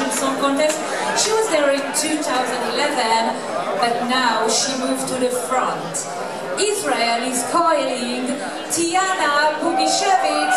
Eurovision Song Contest. She was there in 2011, but now she moved to the front. Israel is calling Tijana Bogićević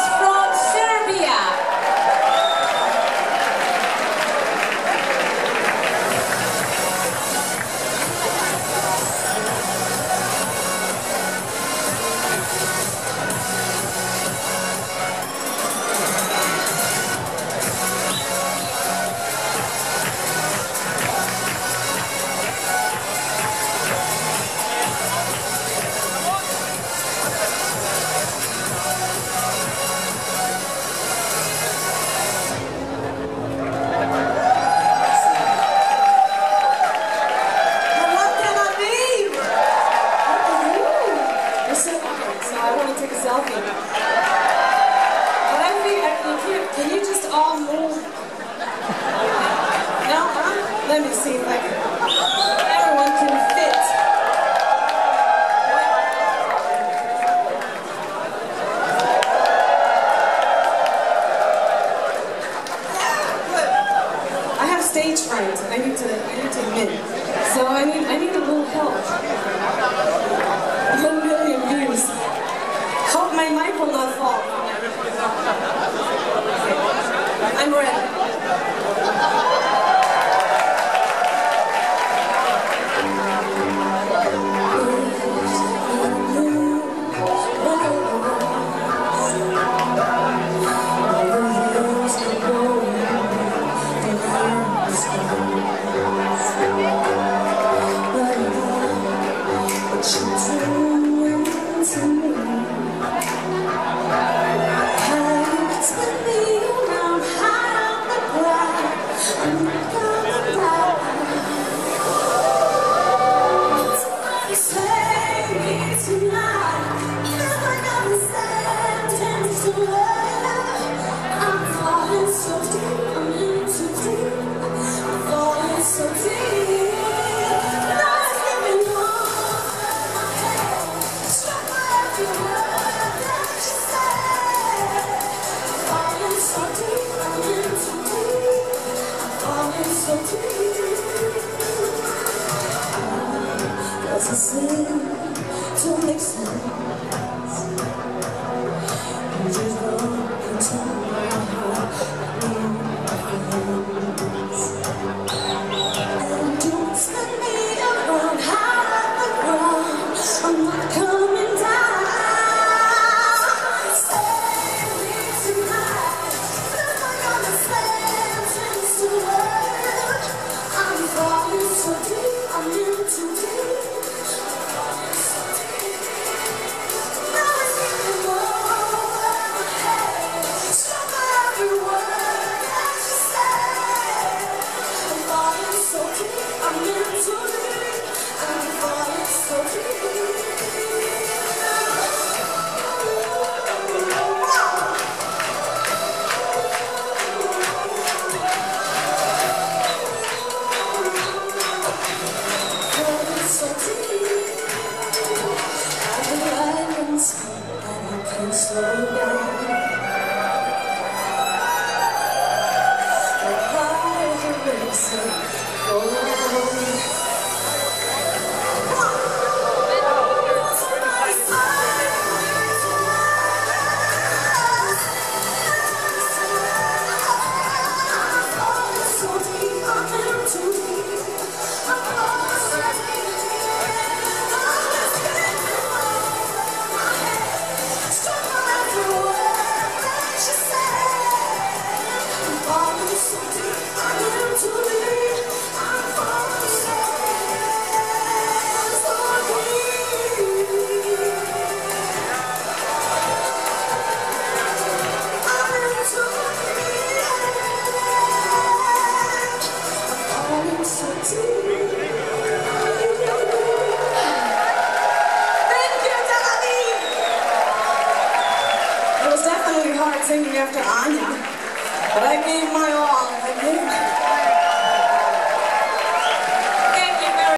selfie. But I I, can you just all move? No, let me see if I can. Everyone can fit. Ah, I have stage fright. I need to. I need to admit. So I need. I need nascer. So really hard singing after Anya, but I gave my all. I gave